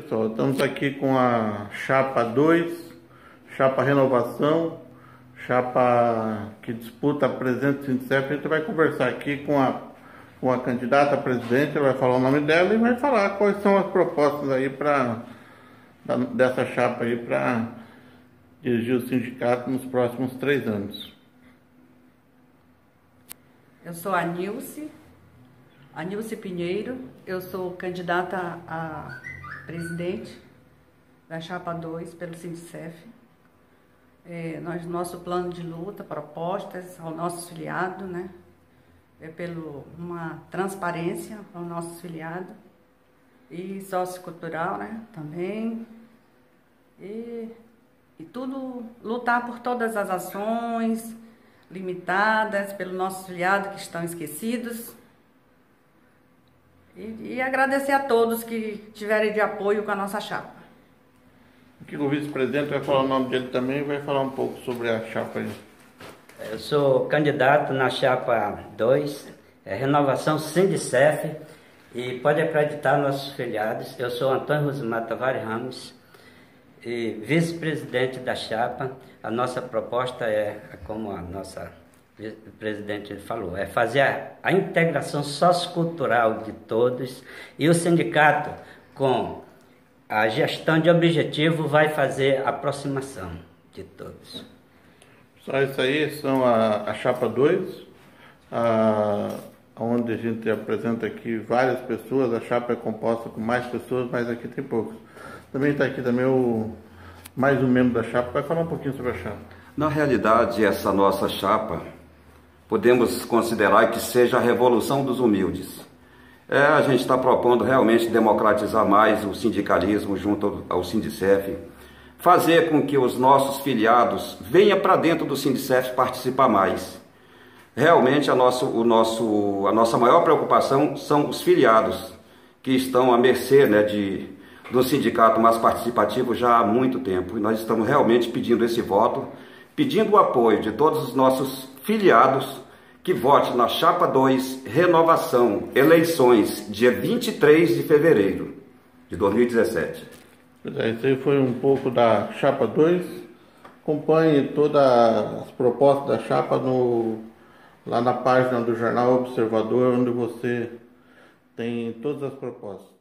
Pessoal, estamos aqui com a chapa 2, chapa renovação, chapa que disputa a presidente do Sindicef. A gente vai conversar aqui com a, com a candidata a presidente, ela vai falar o nome dela e vai falar quais são as propostas aí para dessa chapa aí para dirigir o sindicato nos próximos três anos. Eu sou a Nilce, a Nilce Pinheiro, eu sou candidata a presidente da Chapa 2 pelo Sindicef. É, nós, nosso plano de luta, propostas ao nosso filiado, né? É pelo uma transparência ao nosso filiado e sociocultural, né? Também. E, e tudo, lutar por todas as ações, limitadas pelo nosso filiado que estão esquecidos. E, e agradecer a todos que tiverem de apoio com a nossa chapa. Aqui o vice-presidente vai falar o nome dele também e vai falar um pouco sobre a chapa aí. Eu sou candidato na chapa 2, é Renovação Sindicef, e pode acreditar nossos filiados. Eu sou Antônio Rosimar Tavares Ramos, e vice-presidente da chapa, a nossa proposta é, como a nossa presidente falou, é fazer a, a integração sociocultural de todos e o sindicato com a gestão de objetivo vai fazer a aproximação de todos. Só isso aí são a, a chapa 2, onde a gente apresenta aqui várias pessoas, a chapa é composta com mais pessoas, mas aqui tem poucos. Também está aqui também o, mais um membro da chapa, vai falar um pouquinho sobre a chapa. Na realidade, essa nossa chapa, podemos considerar que seja a revolução dos humildes. É, a gente está propondo realmente democratizar mais o sindicalismo junto ao Sindicef, fazer com que os nossos filiados venham para dentro do Sindicef participar mais. Realmente a, nosso, o nosso, a nossa maior preocupação são os filiados, que estão à mercê né, de, do sindicato mais participativo já há muito tempo. E nós estamos realmente pedindo esse voto, pedindo o apoio de todos os nossos filiados que vote na Chapa 2, renovação, eleições, dia 23 de fevereiro de 2017. Pois é, isso aí foi um pouco da Chapa 2. Acompanhe todas as propostas da Chapa no, lá na página do Jornal Observador, onde você tem todas as propostas.